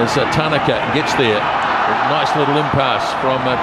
as uh, Tanaka gets there. Nice little impasse from uh,